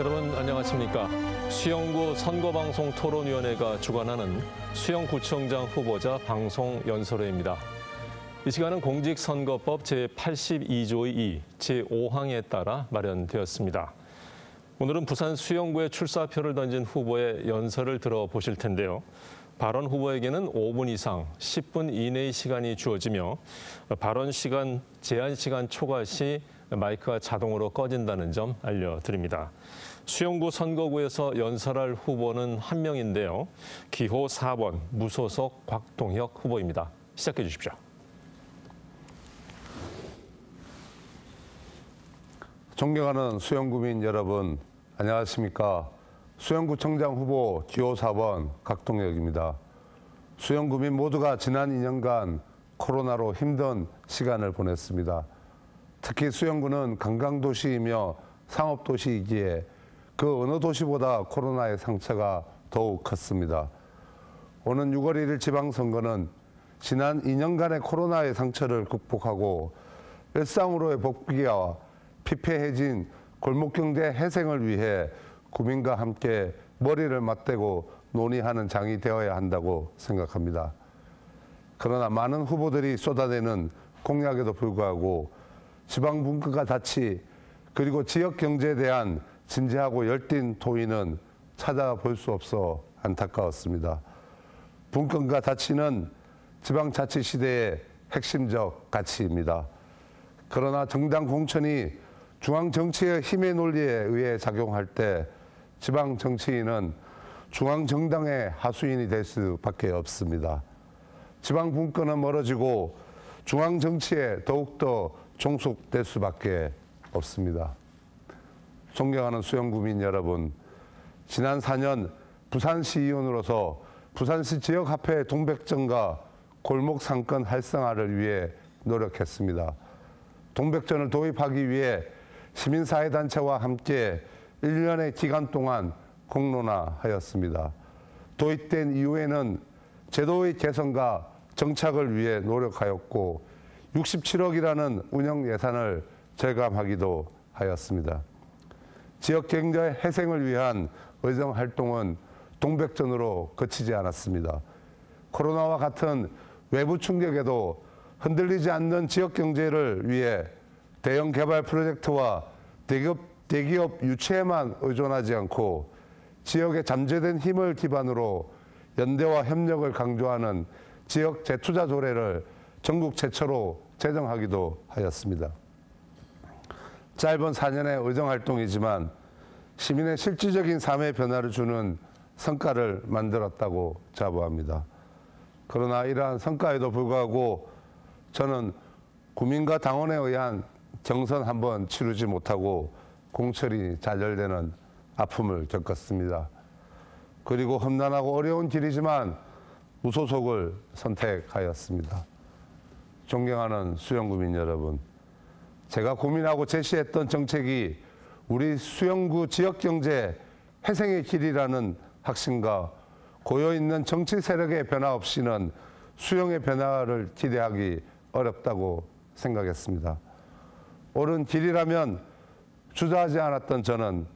여러분 안녕하십니까? 수영구 선거방송 토론위원회가 주관하는 수영구청장 후보자 방송 연설회입니다. 이 시간은 공직선거법 제82조의 2, 제5항에 따라 마련되었습니다. 오늘은 부산 수영구에 출사표를 던진 후보의 연설을 들어보실 텐데요. 발언 후보에게는 5분 이상 10분 이내의 시간이 주어지며 발언 시간 제한 시간 초과 시 마이크가 자동으로 꺼진다는 점 알려드립니다. 수영구 선거구에서 연설할 후보는 한 명인데요. 기호 4번 무소속 곽동혁 후보입니다. 시작해 주십시오. 존경하는 수영구민 여러분, 안녕하십니까. 수영구청장 후보 기호 4번 각동혁입니다. 수영구민 모두가 지난 2년간 코로나로 힘든 시간을 보냈습니다. 특히 수영구는 관광도시이며 상업도시이기에 그 어느 도시보다 코로나의 상처가 더욱 컸습니다. 오는 6월 1일 지방선거는 지난 2년간의 코로나의 상처를 극복하고 일상으로의 복귀와 피폐해진 골목경제 회생을 위해 국민과 함께 머리를 맞대고 논의하는 장이 되어야 한다고 생각합니다. 그러나 많은 후보들이 쏟아내는 공약에도 불구하고 지방 분권과 자치 그리고 지역 경제에 대한 진지하고 열띤 토의는 찾아볼 수 없어 안타까웠습니다. 분권과 자치는 지방자치 시대의 핵심적 가치입니다. 그러나 정당 공천이 중앙 정치의 힘의 논리에 의해 작용할 때 지방 정치인은 중앙 정당의 하수인이 될 수밖에 없습니다. 지방 분권은 멀어지고 중앙 정치에 더욱더 종속될 수밖에 없습니다. 존경하는 수영구민 여러분, 지난 4년 부산시의원으로서 부산시 지역화폐 동백전과 골목 상권 활성화를 위해 노력했습니다. 동백전을 도입하기 위해 시민사회단체와 함께 1년의 기간 동안 공론화하였습니다. 도입된 이후에는 제도의 개선과 정착을 위해 노력하였고 67억이라는 운영 예산을 절감하기도 하였습니다. 지역 경제 회생을 위한 의정 활동은 동백전으로 그치지 않았습니다. 코로나와 같은 외부 충격에도 흔들리지 않는 지역 경제를 위해 대형 개발 프로젝트와 대기업, 대기업 유치에만 의존하지 않고 지역의 잠재된 힘을 기반으로 연대와 협력을 강조하는 지역 재투자 조례를 전국 최초로 제정하기도 하였습니다. 짧은 4년의 의정활동이지만 시민의 실질적인 삶의 변화를 주는 성과를 만들었다고 자부합니다. 그러나 이러한 성과에도 불구하고 저는 국민과 당원에 의한 경선 한번 치르지 못하고 공철이 좌절되는 아픔을 겪었습니다. 그리고 험난하고 어려운 길이지만 무소속을 선택하였습니다. 존경하는 수영구민 여러분, 제가 고민하고 제시했던 정책이 우리 수영구 지역경제 회생의 길이라는 확신과 고여있는 정치 세력의 변화 없이는 수영의 변화를 기대하기 어렵다고 생각했습니다. 옳은 길이라면 주저하지 않았던 저는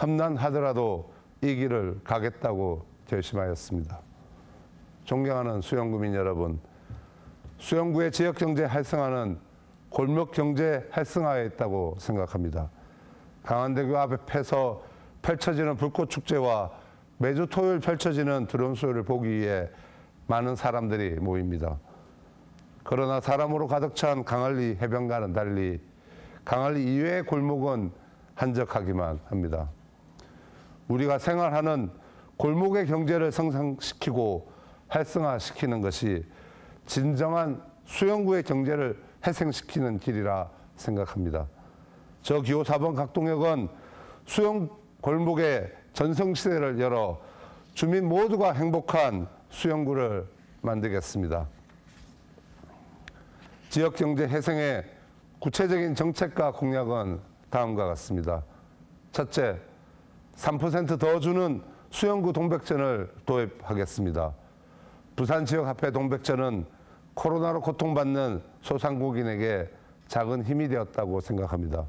험난하더라도 이 길을 가겠다고 결심하였습니다. 존경하는 수영구민 여러분, 수영구의 지역경제 활성화는 골목 경제 활성화에 있다고 생각합니다. 강한대교 앞에서 펼쳐지는 불꽃 축제와 매주 토요일 펼쳐지는 드론 쇼를 보기 위해 많은 사람들이 모입니다. 그러나 사람으로 가득 찬 강할리 해변과는 달리 강할리 이외의 골목은 한적하기만 합니다. 우리가 생활하는 골목의 경제를 성장시키고 활성화시키는 것이 진정한 수영구의 경제를 회생시키는 길이라 생각합니다. 저 기호 4번 각동역은 수영 골목의 전성시대를 열어 주민 모두가 행복한 수영구를 만들겠습니다. 지역경제 회생의 구체적인 정책과 공약은 다음과 같습니다. 첫째, 3%더 주는 수영구 동백전을 도입하겠습니다. 부산 지역 화폐 동백전은 코로나로 고통받는 소상공인에게 작은 힘이 되었다고 생각합니다.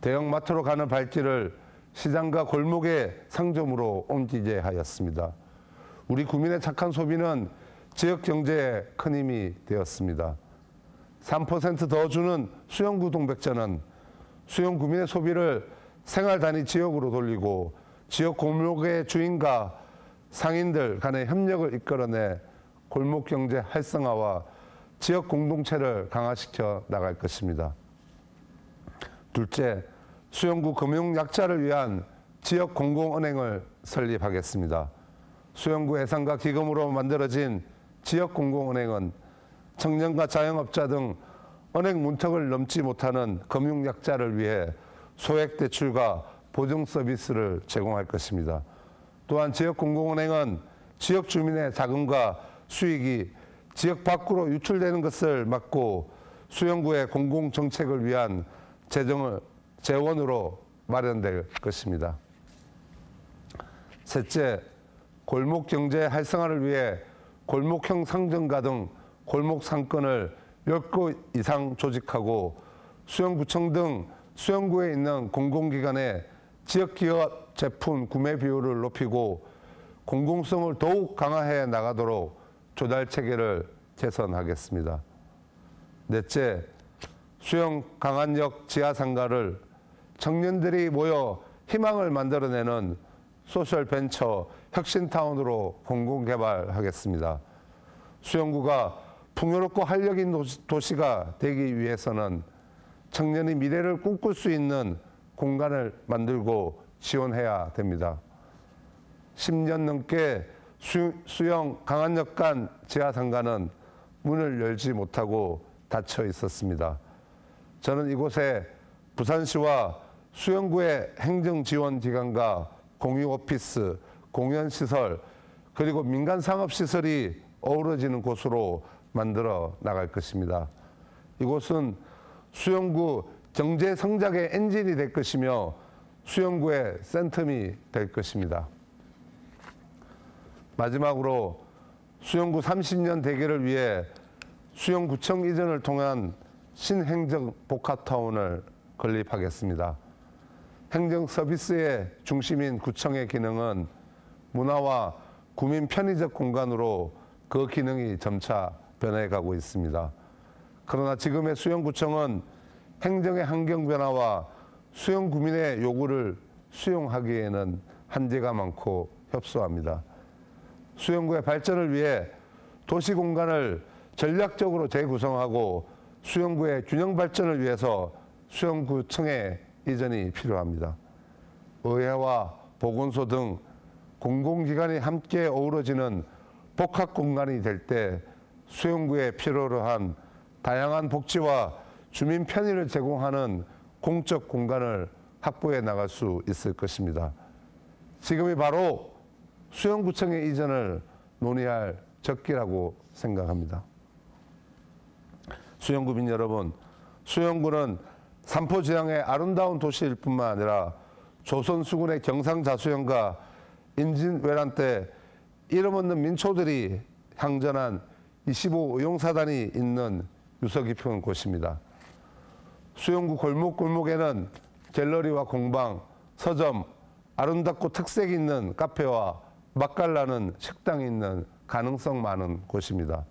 대형마트로 가는 발길을 시장과 골목의 상점으로 옮기게 하였습니다. 우리 구민의 착한 소비는 지역 경제에 큰 힘이 되었습니다. 3%더 주는 수영구 동백전은 수영 구민의 소비를 생활 단위 지역으로 돌리고 지역 골목의 주인과 상인들 간의 협력을 이끌어내 골목 경제 활성화와 지역 공동체를 강화시켜 나갈 것입니다. 둘째, 수영구 금융 약자를 위한 지역 공공은행을 설립하겠습니다. 수영구 예산과 기금으로 만들어진 지역 공공은행은 청년과 자영업자 등 은행 문턱을 넘지 못하는 금융 약자를 위해 소액 대출과 보증 서비스를 제공할 것입니다. 또한 지역 공공은행은 지역 주민의 자금과 수익이 지역 밖으로 유출되는 것을 막고 수영구의 공공 정책을 위한 재정을 재원으로 마련될 것입니다. 셋째, 골목 경제 활성화를 위해 골목형 상점가 등 골목 상권을 10곳 이상 조직하고 수영구청 등 수영구에 있는 공공기관의 지역기업 제품 구매 비율을 높이고 공공성을 더욱 강화해 나가도록 조달 체계를 개선하겠습니다. 넷째, 수영 강한역 지하 상가를 청년들이 모여 희망을 만들어내는 소셜 벤처 혁신타운으로 공공개발하겠습니다. 수영구가 풍요롭고 활력 있는 도시가 되기 위해서는 청년이 미래를 꿈꿀 수 있는 공간을 만들고 지원해야 됩니다. 10년 넘게 수, 영 강한역 간 지하 상가는 문을 열지 못하고 닫혀 있었습니다. 저는 이곳에 부산시와 수영구의 행정지원기관과 공유오피스, 공연시설, 그리고 민간 상업시설이 어우러지는 곳으로 만들어 나갈 것입니다. 이곳은 수영구 경제 성장의 엔진이 될 것이며 수영구의 센텀이 될 것입니다. 마지막으로 수영구 30년 대계를 위해 수영구청 이전을 통한 신행정 복합타운을 건립하겠습니다. 행정 서비스의 중심인 구청의 기능은 문화와 구민 편의적 공간으로 그 기능이 점차 변해가고 있습니다. 그러나 지금의 수영구청은 행정의 환경 변화와 수영구민의 요구를 수용하기에는 한계가 많고 협소합니다. 수영구의 발전을 위해 도시 공간을 전략적으로 재구성하고 수영구의 균형 발전을 위해서 수영구청의 이전이 필요합니다. 의회와 보건소 등 공공기관이 함께 어우러지는 복합 공간이 될 때 수영구에 필요로 한 다양한 복지와 주민 편의를 제공하는 공적 공간을 확보해 나갈 수 있을 것입니다. 지금이 바로 수영구청의 이전을 논의할 적기라고 생각합니다. 수영구민 여러분, 수영구는 삼포 지향의 아름다운 도시일 뿐만 아니라 조선 수군의 경상자수영과 임진왜란 때 이름 없는 민초들이 향전한 25의용사단이 있는 유서 깊은 곳입니다. 수영구 골목골목에는 갤러리와 공방, 서점, 아름답고 특색 있는 카페와 맛깔나는 식당이 있는 가능성 많은 곳입니다.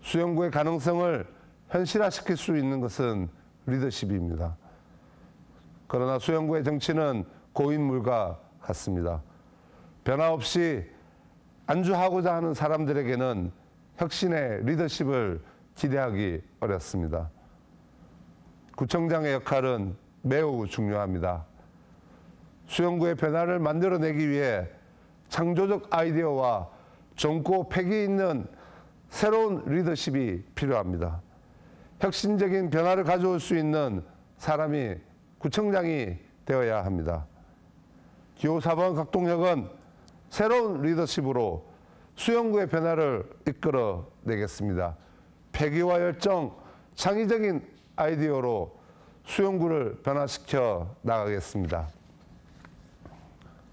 수영구의 가능성을 현실화시킬 수 있는 것은 리더십입니다. 그러나 수영구의 정치는 고인물과 같습니다. 변화 없이 안주하고자 하는 사람들에게는 혁신의 리더십을 기대하기 어렵습니다. 구청장의 역할은 매우 중요합니다. 수영구의 변화를 만들어내기 위해 창조적 아이디어와 젊고 패기 있는 새로운 리더십이 필요합니다. 혁신적인 변화를 가져올 수 있는 사람이 구청장이 되어야 합니다. 기호 4번 각동역은 새로운 리더십으로 수영구의 변화를 이끌어 내겠습니다. 패기와 열정, 창의적인 아이디어로 수영구를 변화시켜 나가겠습니다.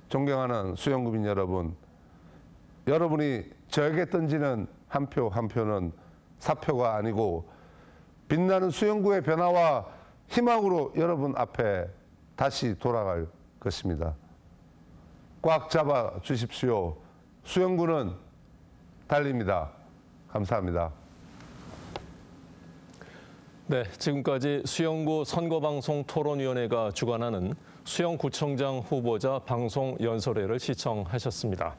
존경하는 수영구민 여러분, 여러분이 저에게 던지는 한표한 표는 사표가 아니고 빛나는 수영구의 변화와 희망으로 여러분 앞에 다시 돌아갈 것입니다. 꽉 잡아 주십시오. 수영구는 달립니다. 감사합니다. 네, 지금까지 수영구 선거방송 토론위원회가 주관하는 수영구청장 후보자 방송 연설회를 시청하셨습니다.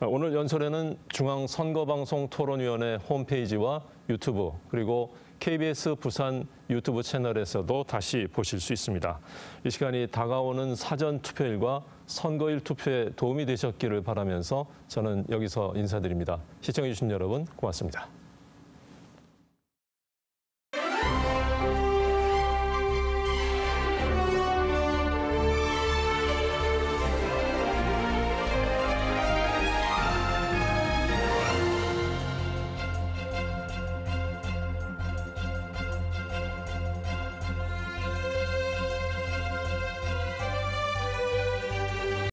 오늘 연설회는 중앙선거방송 토론위원회 홈페이지와 유튜브 그리고 KBS 부산 유튜브 채널에서도 다시 보실 수 있습니다. 이 시간이 다가오는 사전 투표일과 선거일 투표에 도움이 되셨기를 바라면서 저는 여기서 인사드립니다. 시청해주신 여러분 고맙습니다.